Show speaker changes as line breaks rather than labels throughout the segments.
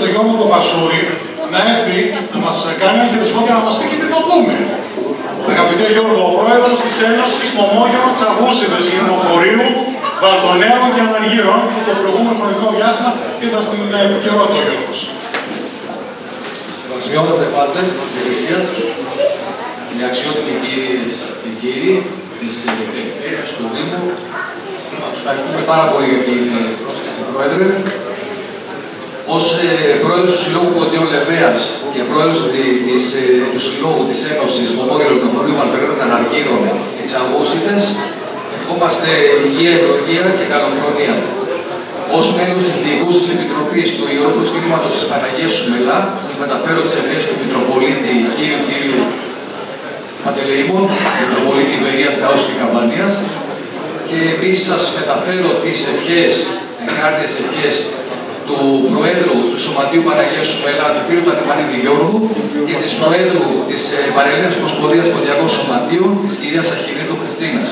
τον Γιώργο Παπασούρη να έρθει να μας κάνει ένα χειρισμό και να μας πει και τι θα δούμε. Αγαπητέ Γιώργο, ο πρόεδρος της Ένωσης Μομόγενο Τσαγούσιδες Λιμοφορείου, Βαλτονέων και Αναργύρων, που το προηγούμενο χρονικό διάστημα ήταν στην επικαιρότητα ο Γιώργος.
Σεβασμιότατε πάντα τη Εκκλησία, οι αξιότιμοι κυρίε και κύριοι της Περιφέρεια του Δήμου, ευχαριστούμε πάρα πολύ για την πρόσκληση, Πρόεδρε. Ω ε, πρόεδρος του Συλλόγου Ποντιών Λεβαία και πρόεδρος ε, του Συλλόγου της Ένωσης Μομόγελων των Χωρίων Μαλπερών Αναργύρων και Τσαγούσιδε, ευχόμαστε υγεία, ευλογία και καλοχρονία. Ω μέλος της Διοικούσα Επιτροπής του Ιερόπλου Κινήματο της Παναγίας Σουμελά, σας μεταφέρω τις ευχές του Μητροπολίτη κύριου κύριου Παντελεήμων, Μητροπολίτη Ιβερία Ταός και Καμπανίας. Και επίσης σας μεταφέρω τις ευχές, εγκάρδιε ευχές του Προέδρου του Σωματείου Παναγίας Σουμελά, του κ. Τανιμανίδη Γιώργου, και της Προέδρου της Παρελία Ομοσπονδία Ποντιακών Σωματείων, της κ. Αχινίδου Χριστίνας.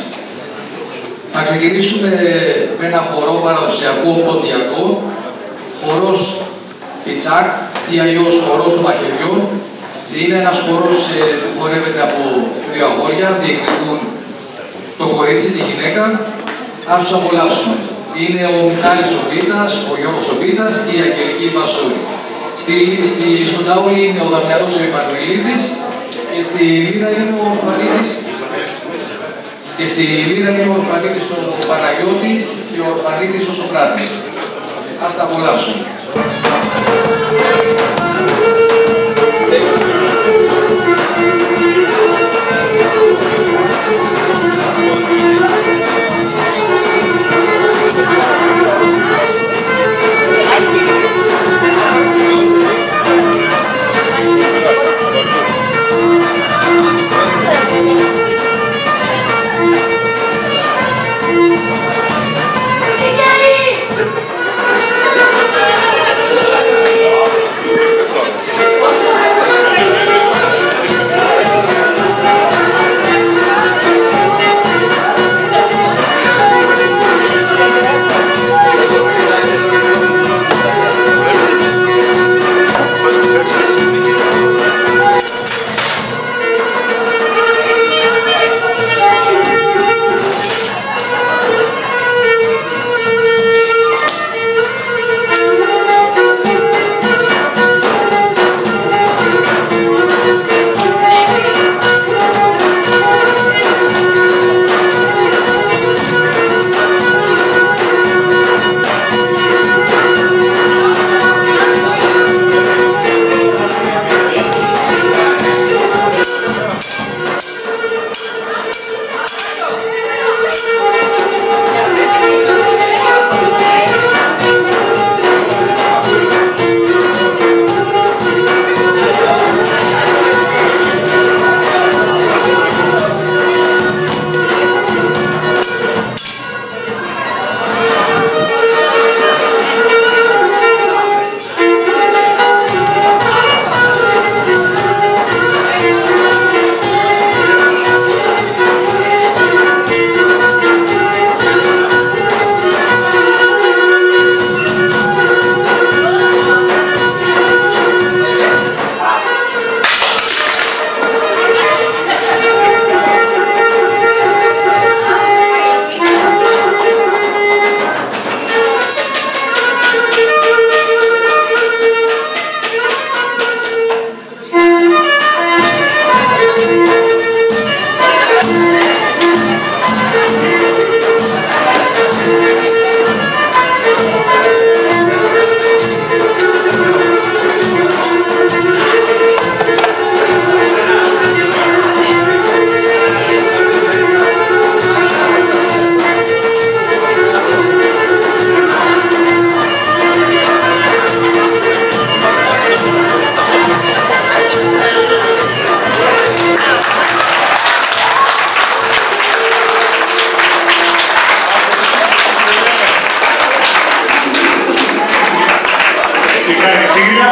Θα ξεκινήσουμε με ένα χορό παραδοσιακό ποντιακό, χορός πιτσάκ ή αλλιώς χορός των μαχαιριών. Είναι ένας χορός ε, που χορεύεται από δύο αγόρια, διεκδικούν το κορίτσι, τη γυναίκα. Ας τους απολαύσουμε. Είναι ο Μιχάλης ο Πίτας, ο Γιώργος ο Πίτας και η Αγγελική Βασόλη. Στη, στη, στον Τάουλη είναι ο Δαμιανός ο Ιπανουηλίδης και στη Λίδα είναι ο Φανίδης και στη Λίδα είναι ο Ορφανίτης ο Παναγιώτης και ο Ορφανίτης ο Σοκράτης. Ας τα απολαύσουμε.